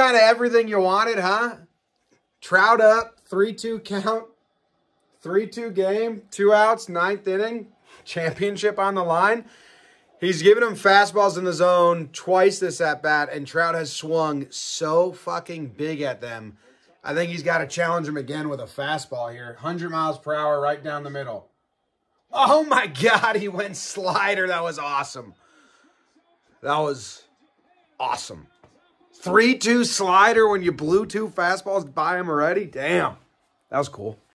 kind of everything you wanted, huh? Trout up, 3-2 count, 3-2 game, two outs, ninth inning, championship on the line. He's given him fastballs in the zone twice this at bat, and Trout has swung so fucking big at them. I think he's got to challenge him again with a fastball here. 100 miles per hour right down the middle. Oh my God, he went slider. That was awesome. That was awesome. 3 2 slider when you blew two fastballs by him already? Damn. That was cool.